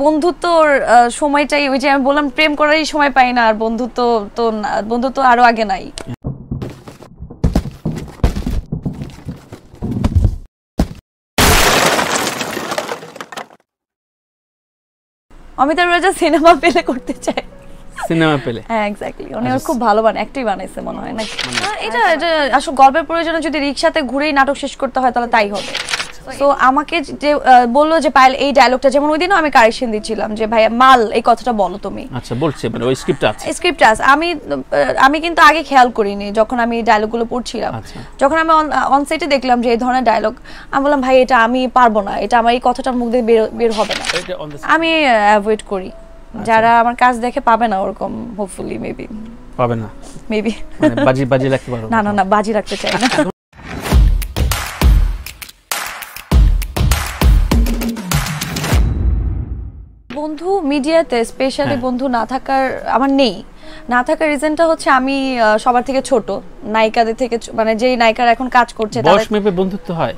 বন্ধুত্বর আহ, সময়টাই ওই যে আমি বললাম প্রেম করারই সময় পাই না আর বন্ধুত্ব তো বন্ধুত্ব আরও আগে নাই। অমিতাভ রাজা সিনেমা পেলে করতে চায়। সিনেমা পেলে। হ্যাঁ এক্স্যাক্টলি উনি ওর খুব ভালো বান একটাই বানাইছে মনে হয় না আহ, এটা এটা আসলে গল্পের প্রয়োজনে যদি রিক্সাতে ঘুরেই নাটক শেষ করতে হয় তাহলে তাই হবে। তো আমাকে যে বলল যে পায়েল এই ডায়লগটা যেমন ওই দিনও আমি কারেকশন দিচ্ছিলাম যে ভাইয়া মাল এই কথাটা বলো তুমি। আচ্ছা বলছে মানে ওই স্ক্রিপ্ট আছে। স্ক্রিপ্ট আছে। আমি আমি কিন্তু আগে খেয়াল করিনি যখন আমি ডায়লগগুলো পড়ছিলাম। আচ্ছা। যখন আমি অন সাইটে দেখলাম যে এই ধরনের ডায়লগ আমি বললাম ভাই এটা আমি পারব না। এটা আমার এই কথাটার মুখ দিয়ে বের- হবে না। আমি অ্যাভয়েড করি। যারা আমার কাজ দেখে পাবে না ওরকম হোপফুলি মেবি পাবে না। মেবি মানে বাজি বাজি রাখতে পারো না না না বাজি রাখতে চাই না। মিডিয়াতে স্পেশালি হ্যাঁ। বন্ধু না থাকার আমার নেই না থাকার রিজনটা হচ্ছে আমি সবার থেকে ছোট। নায়িকাদের থেকে মানে যেই নায়িকারা এখন কাজ করছে বয়স মেপে বন্ধুত্ব হয়।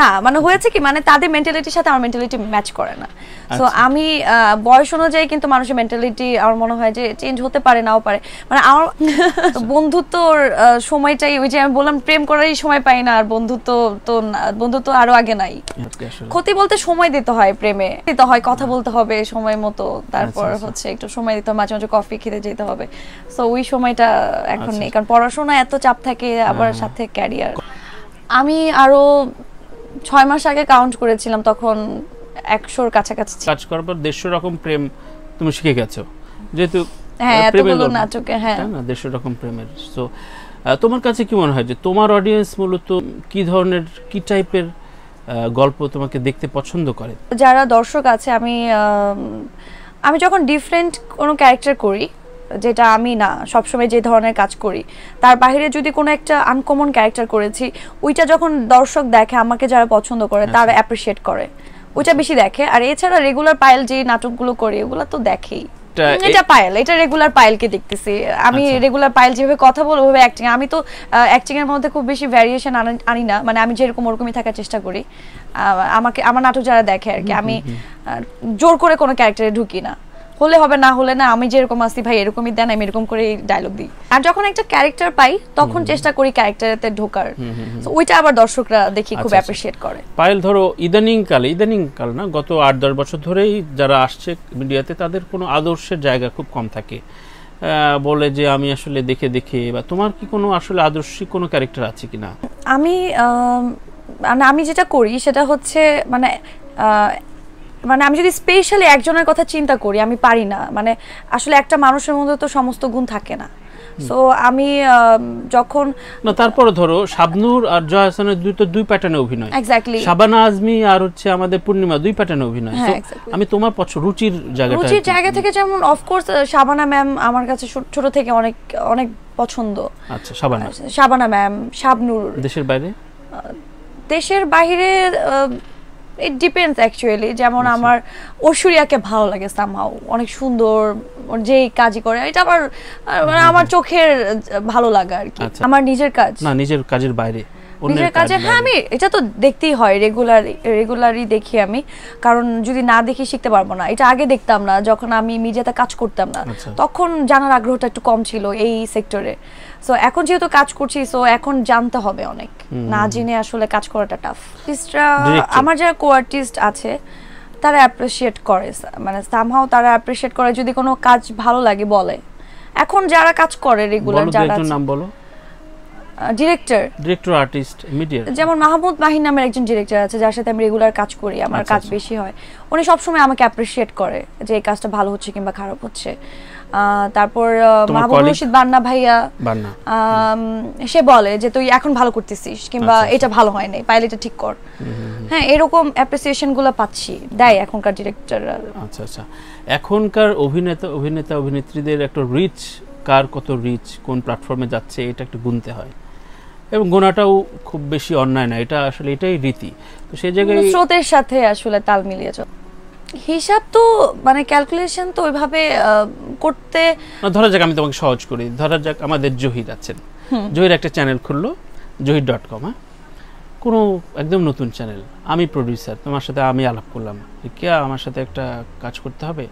না মানে হয়েছে কি মানে তাদের মেন্টালিটির সাথে আমার মেন্টালিটি ম্যাচ করে না। তো আচ্ছা। আমি বয়স অনুযায়ী কিন্তু মানুষের মেন্টালিটি আমার মনে হয় যে চেঞ্জ হতে পারে নাও পারে। মানে আমার তো বন্ধুত্বর সময়টাই ওই যে আমি বললাম প্রেম করারই সময় পাই না আর বন্ধুত্ব তো বন্ধুত্ব আরও আগে নাই। ক্ষতি বলতে সময় দিতে হয় প্রেমে। দিতে হয় কথা বলতে হবে সময় মতো তারপর আচ্ছা, আচ্ছা। হচ্ছে একটু সময় দিতে হবে মাঝে মাঝে কফি খেতে যেতে হবে। সো ওই সময়টা এখন আচ্ছা, নেই। কারণ পড়াশোনা এত চাপ থাকে আবার। সাথে ক্যারিয়ার আমি আরও ছয় মাস আগে কাউন্ট করেছিলাম তখন একশোর কাছাকাছি কাজ করার পর দেড়শো রকম প্রেম তুমি শিখে গেছো। যেহেতু হ্যাঁ এতগুলো নাটকে হ্যাঁ। না? দেড়শো রকম প্রেমের। সো তোমার কাছে কি মনে হয় যে তোমার অডিয়েন্স মূলত কি ধরনের কি টাইপের গল্প তোমাকে দেখতে পছন্দ করে? যারা দর্শক আছে আমি আম, আমি যখন ডিফারেন্ট কোনো ক্যারেক্টার করি যেটা আমি না সবসময় যে ধরনের কাজ করি তার বাইরে যদি কোনো একটা আনকমন ক্যারেক্টার করেছি ওইটা যখন দর্শক দেখে আমাকে যারা পছন্দ করে তারা অ্যাপ্রিসিয়েট করে। ওইটা বেশি দেখে। আর এছাড়া রেগুলার পায়েল যে নাটকগুলো করি ওগুলো তো দেখেই। এটা পায়েল এটা রেগুলার পায়েলকে দেখতেছি। আমি আচ্ছা। রেগুলার পায়েল যেভাবে কথা বলব ওভাবে অ্যাক্টিং আমি তো অ্যাক্টিং এর মধ্যে খুব বেশি ভ্যারিয়েশন আনি না। মানে আমি যেরকম ওরকমই থাকার চেষ্টা করি। আমাকে আমার নাটক যারা দেখে আর কি আমি জোর করে কোনো ক্যারেক্টারে ঢুকি না। হলে হবে না হলে না আমি যেরকম আসি ভাই এরকমই দেন আমি এরকম করে ডায়লগ দিই। আর যখন একটা ক্যারেক্টার পাই তখন চেষ্টা করি ক্যারেক্টারেতে ঢোকার। ওইটা আবার দর্শকরা দেখি খুব আচ্ছা, আচ্ছা। অ্যাপ্রিসিয়েট করে। পায়েল ধরো ইদানিং কালে ইদানিং কাল না গত আট দশ বছর ধরেই যারা আসছে মিডিয়াতে তাদের কোনো আদর্শের জায়গা খুব কম থাকে। বলে যে আমি আসলে দেখে দেখে বা তোমার কি কোনো আসলে আদর্শিক কোনো ক্যারেক্টার আছে কিনা? আমি আম, মানে আমি যেটা করি সেটা হচ্ছে মানে মানে আমি যদি স্পেশালি একজনের কথা চিন্তা করি আমি পারি না। মানে আসলে একটা মানুষের মধ্যে তো সমস্ত গুণ থাকে না। সো আমি যখন না তারপরে ধরো শাবনূর আর জয় হাসানের দুই তো দুই প্যাটার্নে অভিনয়। এক্স্যাক্টলি শাবানা আজমি আর হচ্ছে আমাদের পূর্ণিমা দুই প্যাটার্নে অভিনয়। হ্যাঁ, আমি তোমার পছন্দ রুচির জায়গাটা রুচির জায়গা থেকে যেমন অফকোর্স শাবানা ম্যাম আমার কাছে ছোট থেকে অনেক অনেক পছন্দ। আচ্ছা শাবানা। শাবানা ম্যাম শাবনুর। দেশের বাইরে? দেশের বাইরে ইট ডিপেন্ডস অ্যাকচুয়ালি যেমন আচ্ছা। আমার ঐশ্বরিয়াকে ভালো লাগে সামহাও অনেক সুন্দর ওর যেই কাজই করে এটা আমার মানে আমার চোখের ভালো লাগা আর কি। আচ্ছা। আমার নিজের কাজ। না নিজের কাজের বাইরে। নিজের কাজে হ্যাঁ আমি এটা তো দেখতেই হয় রেগুলার রেগুলারই দেখি আমি। কারণ যদি না দেখি শিখতে পারব না এটা আগে দেখতাম না যখন আমি মিডিয়াতে কাজ করতাম না আচ্ছা। তখন জানার আগ্রহটা একটু কম ছিল এই সেক্টরে সো এখন যেহেতু কাজ করছি সো এখন জানতে হবে অনেক। না জেনে আসলে কাজ করাটা টাফ আর্টিস্টরা আমার যারা কো আর্টিস্ট আছে তারা অ্যাপ্রিসিয়েট করে মানে সামহাও তারা অ্যাপ্রিসিয়েট করে যদি কোনো কাজ ভালো লাগে বলে। এখন যারা কাজ করে রেগুলার যারা নাম বলো। ডিরেক্টর ডিরেক্টর আর্টিস্ট মিডিয়া যেমন মাহমুদ মাহিন নামের একজন ডিরেক্টর আছে যার সাথে আমি রেগুলার কাজ করি আমার আচ্ছা, কাজ আচ্ছা। বেশি হয়। উনি সবসময় আমাকে অ্যাপ্রিসিয়েট করে যে এই কাজটা ভালো হচ্ছে কিংবা খারাপ হচ্ছে। তারপর মাহবুব রশিদ বান্না ভাইয়া। বান্না সে বলে যে তুই এখন ভালো করতেছিস কিংবা আচ্ছা। এটা ভালো হয় নাই পাইলে এটা ঠিক কর। হ্যাঁ এরকম অ্যাপ্রিসিয়েশনগুলো পাচ্ছি দেয় এখনকার ডিরেক্টর আচ্ছা আচ্ছা। এখনকার অভিনেতা অভিনেতা অভিনেত্রীদের একটা রিচ কার কত রিচ কোন প্ল্যাটফর্মে যাচ্ছে এটা একটু গুনতে হয়। এবং গোনাটাও খুব বেশি অন্যায় না এটা আসলে এটাই রীতি। তো সেই জায়গায় স্রোতের সাথে আসলে তাল মিলিয়ে চল। হিসাব তো মানে ক্যালকুলেশন তো ওইভাবে করতে ধরা যাক আমি তোমাকে সহজ করি। ধরা যাক আমাদের জহির আছেন। জহির একটা চ্যানেল খুললো জহির ডট কম হ্যাঁ কোনো একদম নতুন চ্যানেল আমি প্রডিউসার তোমার সাথে আমি আলাপ করলাম। কে আমার সাথে একটা কাজ করতে হবে?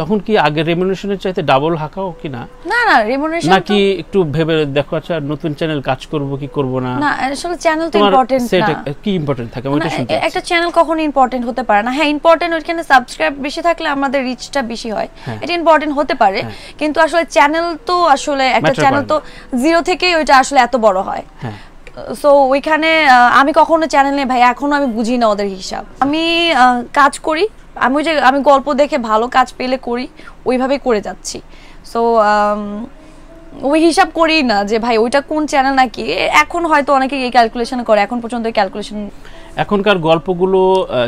তখন কি আগের রেমুনেশনের চাইতে ডাবল হাঁকাও কি না? না না রেমুনারেশন নাকি একটু ভেবে দেখো আচ্ছা নতুন চ্যানেল কাজ করব কি করব না? না আসলে চ্যানেল তো ইম্পর্টেন্ট সেট না। কি ইম্পর্টেন্ট থাকে? আমি ওইটা শুনতে একটা চ্যানেল কখনো ইম্পর্টেন্ট হতে পারে না। হ্যাঁ ইম্পর্টেন্ট ওইখানে সাবস্ক্রাইব বেশি থাকলে আমাদের রিচটা বেশি হয়। হ্যাঁ। এটা ইম্পর্টেন্ট হতে পারে হ্যাঁ। কিন্তু আসলে চ্যানেল তো আসলে একটা চ্যানেল তো জিরো থেকেই ওইটা আসলে এত বড় হয়। হ্যাঁ। সো ওইখানে আমি কখনো চ্যানেল নেই ভাই এখনও আমি বুঝি না ওদের হিসাব। আমি কাজ করি আমি যে, আমি গল্প দেখে ভালো কাজ পেলে করি ওইভাবে করে যাচ্ছি। সো ওই হিসাব করি না যে, ভাই, ওইটা কোন চ্যানেল নাকি? এখন হয়তো অনেকে এই ক্যালকুলেশন করে, এখন পর্যন্ত ক্যালকুলেশন এখনকার গল্পগুলো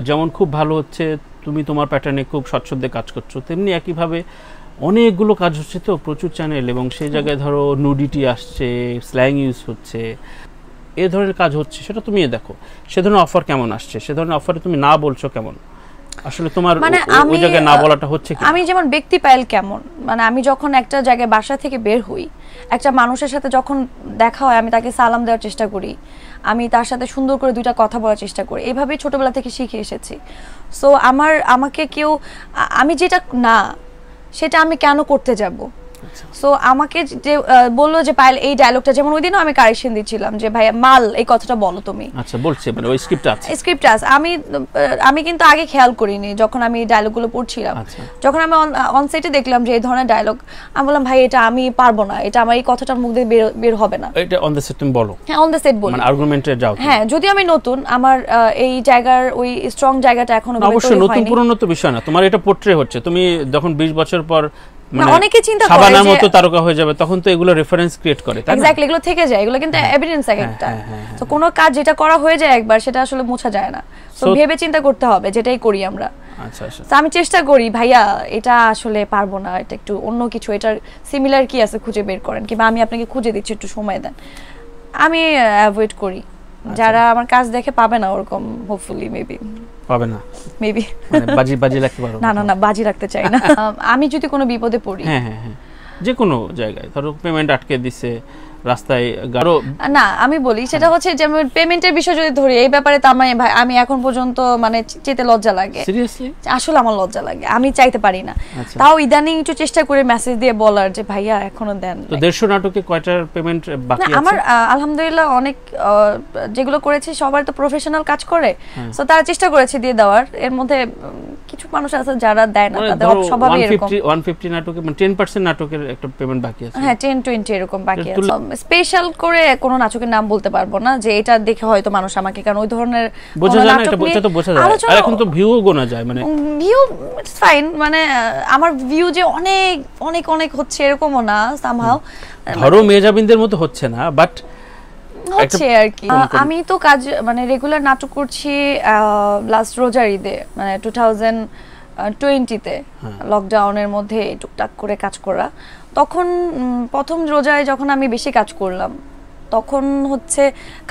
যেমন খুব ভালো হচ্ছে, তুমি তোমার প্যাটার্নে খুব স্বচ্ছন্দে কাজ করছ, তেমনি একইভাবে অনেকগুলো কাজ হচ্ছে তো, প্রচুর চ্যানেল এবং সেই জায়গায় ধরো নুডিটি আসছে স্ল্যাং ইউজ হচ্ছে, এ ধরনের কাজ হচ্ছে, সেটা তুমি দেখো। সে ধরনের অফার কেমন আসছে? সে ধরনের অফারে তুমি না বলছো কেমন? আসলে তোমার মানে আমি, না বলাটা হচ্ছে কি? আমি যেমন ব্যক্তি পাইল কেমন? মানে আমি যখন একটা জায়গায় বাসা থেকে বের হই একটা মানুষের সাথে যখন দেখা হয় আমি তাকে সালাম দেওয়ার চেষ্টা করি আমি তার সাথে সুন্দর করে দুইটা কথা বলার চেষ্টা করি এভাবেই ছোটবেলা থেকে শিখে এসেছি। সো আমার আমাকে কেউ আমি যেটা না সেটা আমি কেন করতে যাব? সো আমাকে যে বলল যে পায়েল এই ডায়লগটা যেমন ওই দিনও আমি কারেকশন দিচ্ছিলাম যে ভাই মাল এই কথাটা বলো তুমি। আচ্ছা বলছে মানে ওই স্ক্রিপ্ট আছে। স্ক্রিপ্ট আছে। আমি আমি কিন্তু আগে খেয়াল করিনি যখন আমি ডায়লগগুলো পড়ছিলাম। আচ্ছা। যখন আমি অন সেটে দেখলাম যে এই ধরনের ডায়লগ আমি বললাম ভাই এটা আমি পারব না। এটা আমার এই কথাটার মুখ দিয়ে বের- হবে না। এটা অন দ্য সেট তুমি বলো। হ্যাঁ অন দ্য সেট বলি। মানে আর্গুমেন্টে যাও হ্যাঁ যদি আমি নতুন আমার এই জায়গার ওই স্ট্রং জায়গাটা এখনও অবশ্যই নতুন। পুরনো তো বিষয় না। তোমার এটা পোট্রে হচ্ছে। তুমি যখন 20 বছর পর মানে অনেকে চিন্তা করে সাবানার মতো তারকা হয়ে যাবে তখন তো এগুলো রেফারেন্স ক্রিয়েট করে তাই এক্স্যাক্টলি এগুলো থেকে যায় এগুলো কিন্তু এভিডেন্স এক হ্যাঁ, একটা। হ্যাঁ, হ্যাঁ, তো কোনো কাজ যেটা করা হয়ে যায় একবার সেটা আসলে মোছা যায় না। তো ভেবে চিন্তা করতে হবে যেটাই করি আমরা। আচ্ছা আচ্ছা। তো আমি চেষ্টা করি ভাইয়া এটা আসলে পারব না এটা একটু অন্য কিছু এটার সিমিলার কি আছে খুঁজে বের করেন কিংবা আমি আপনাকে খুঁজে দিচ্ছি একটু সময় দেন। আমি অ্যাভয়েড করি। আচ্ছা। যারা আমার কাজ দেখে পাবে না ওরকম হোপফুলি মেবি পাবে না। মেবি মানে বাজি বাজি রাখতে পারো না। না না বাজি রাখতে চাই না। আমি যদি কোনো বিপদে পড়ি। হ্যাঁ হ্যাঁ হ্যাঁ। যে কোনো জায়গায়। ধরো পেমেন্ট আটকে দিছে রাস্তায় না আমি বলি সেটা হচ্ছে যেমন পেমেন্টের বিষয় যদি ধরি এই ব্যাপারে তো আমি ভাই আমি এখন পর্যন্ত মানে চেতে লজ্জা লাগে। সিরিয়াসলি আসলে আমার লজ্জা লাগে আমি চাইতে পারি না। আচ্ছা। তাও ইদানিং একটু চেষ্টা করে মেসেজ দিয়ে বলার যে ভাইয়া এখনও দেন তো দেড়শো নাটকে কয়টার পেমেন্ট বাকি আছে? আহ, আলহামদুলিল্লাহ অনেক যেগুলো করেছি সবার তো প্রফেশনাল কাজ করে। হ্যাঁ। তো তারা চেষ্টা করেছে দিয়ে দেওয়ার। এর মধ্যে কিছু মানুষ আছে যারা দেয় না মানে তাদের স্বভাবই এরকম। 150 150 নাটকে মানে 10% নাটকের একটা পেমেন্ট বাকি আছে। হ্যাঁ টেন টোয়েন্টি এরকম বাকি আছে। স্পেশাল করে কোনো নাটকের নাম বলতে পারব না যে এটা দেখে হয়তো মানুষ আমাকে কারণ ওই ধরনের বোঝা যায় না এটা নিয়ে তো বোঝা যায়। আর এখন তো ভিউও গোনা যায় মানে ভিউ ইটস ফাইন মানে আমার ভিউ যে অনেক অনেক অনেক হচ্ছে এরকমও না সামহাও ধরো মেজাবিনদের মতো হচ্ছে না বাট হচ্ছে আর কি। আমি তো কাজ মানে রেগুলার নাটক করছি লাস্ট রোজার ঈদে মানে টু থাউজেন্ড টোয়েন্টিতে হ্যাঁ। লকডাউনের মধ্যে টুকটাক করে কাজ করা। তখন প্রথম রোজায় যখন আমি বেশি কাজ করলাম তখন হচ্ছে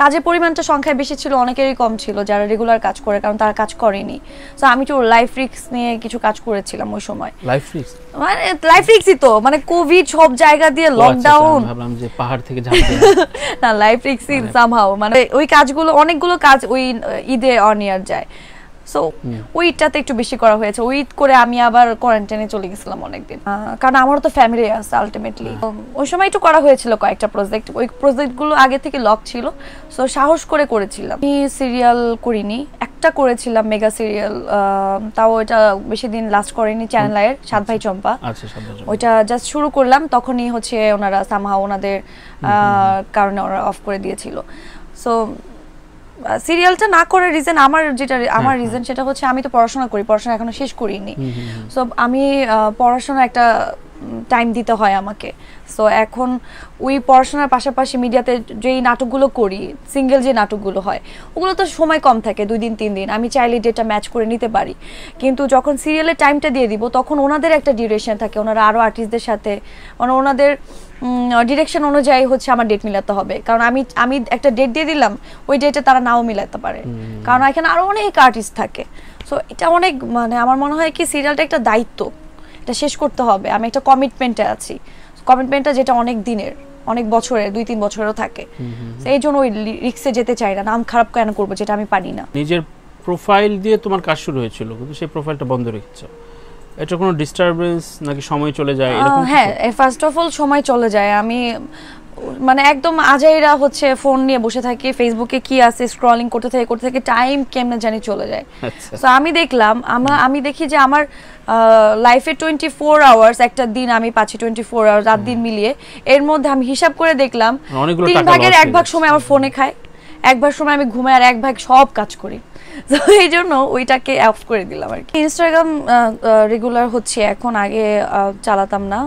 কাজের পরিমাণটা সংখ্যায় বেশি ছিল অনেকেরই কম ছিল যারা রেগুলার কাজ করে কারণ তারা কাজ করেনি। তো আমি তো লাইফ রিক্স নিয়ে কিছু কাজ করেছিলাম ওই সময়। লাইফ রিক্স মানে লাইফ রিক্সই তো মানে কোভিড সব জায়গা দিয়ে লকডাউন ভাবলাম যে পাহাড় থেকে ঝাঁপ না লাইফ রিক্সি সামহাও মানে ওই কাজগুলো অনেকগুলো কাজ ওই ঈদে অন ইয়ার যায়। সো ওই ঈদটাতে একটু বেশি করা হয়েছে। ঈদ করে আমি আবার কোয়ারেন্টাইনে চলে গেছিলাম অনেকদিন। কারণ আমারও তো ফ্যামিলি আছে আলটিমেটলি ওই সময় একটু করা হয়েছিল কয়েকটা প্রজেক্ট ওই প্রজেক্টগুলো আগে থেকে লক ছিল। সো সাহস করে করেছিলাম। আমি সিরিয়াল করিনি। একটা করেছিলাম মেগা সিরিয়াল তাও এটা বেশি দিন লাস্ট করেনি চ্যানেল আয়ের সাত ভাই চম্পা। আচ্ছা ওইটা জাস্ট শুরু করলাম। তখনই হচ্ছে ওনারা সামহা ওনাদের আহ, কারণে ওরা অফ করে দিয়েছিল। সো সিরিয়ালটা না করার রিজন আমার যেটা আমার হ্যাঁ, রিজন সেটা হচ্ছে আমি তো পড়াশোনা করি পড়াশোনা এখনও শেষ করিনি। সো আমি পড়াশোনা একটা টাইম দিতে হয় আমাকে। সো এখন ওই পড়াশোনার পাশাপাশি মিডিয়াতে যেই নাটকগুলো করি সিঙ্গেল যে নাটকগুলো হয় ওগুলো তো সময় কম থাকে দুই দিন তিন দিন। আমি চাইলে ডেটা ম্যাচ করে নিতে পারি। কিন্তু যখন সিরিয়ালের টাইমটা দিয়ে দিব তখন ওনাদের একটা ডিউরেশন থাকে। ওনারা আরও আর্টিস্টদের সাথে মানে ওনাদের ডিরেকশন অনুযায়ী হচ্ছে আমার ডেট মিলাতে হবে। কারণ আমি আমি একটা ডেট দিয়ে দিলাম ওই ডেটে তারা নাও মিলাতে পারে। কারণ এখানে আরও অনেক আর্টিস্ট থাকে। সো এটা অনেক মানে আমার মনে হয় কি সিরিয়ালটা একটা দায়িত্ব। এটা শেষ করতে হবে। আমি একটা কমিটমেন্টে আছি। কমিটমেন্টটা যেটা অনেক দিনের অনেক বছরের দুই তিন বছরেরও থাকে। এই জন্য ওই রিক্সে যেতে চাই না। নাম খারাপ কেন করব যেটা আমি পারি না। নিজের প্রোফাইল দিয়ে তোমার কাজ শুরু হয়েছিল কিন্তু সেই প্রোফাইলটা বন্ধ রেখেছো। এটা কোনো ডিস্টারবেন্স নাকি সময় চলে যায় এরকম হ্যাঁ ফার্স্ট অফ অল সময় চলে যায়। আমি মানে একদম আজাইরা হচ্ছে ফোন নিয়ে বসে থাকে ফেসবুকে কি আছে স্ক্রলিং করতে থাকে করতে থাকে টাইম কেমনে জানি চলে যায়। আচ্ছা। তো আমি দেখলাম আমরা আমি দেখি যে আমার লাইফে টোয়েন্টি ফোর আওয়ার্স একটা দিন আমি পাচ্ছি টোয়েন্টি ফোর আওয়ার্স রাত দিন মিলিয়ে। এর মধ্যে আমি হিসাব করে দেখলাম তিন ভাগের এক ভাগ সময় আমার ফোনে খায় এক ভাগ সময় আমি ঘুমাই আর এক ভাগ সব কাজ করি। তো এই জন্য ওইটাকে অফ করে দিলাম আর কি। ইনস্টাগ্রাম রেগুলার হচ্ছে, এখন আগে চালাতাম না।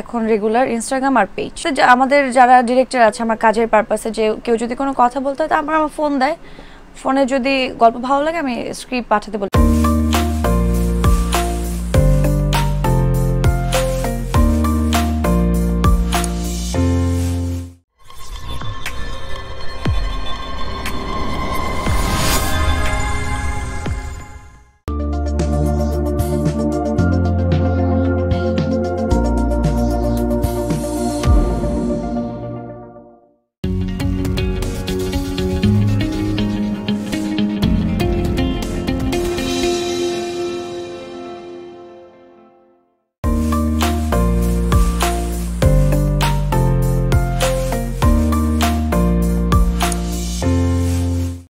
এখন রেগুলার ইনস্টাগ্রাম আর পেজ আমাদের যারা ডিরেক্টর আছে, আমার কাজের পারপাসে যে কেউ যদি কোনো কথা বলতে হয়, তো আমার আমার ফোন দেয়। ফোনে যদি গল্প ভালো লাগে, আমি স্ক্রিপ্ট পাঠাতে বলি।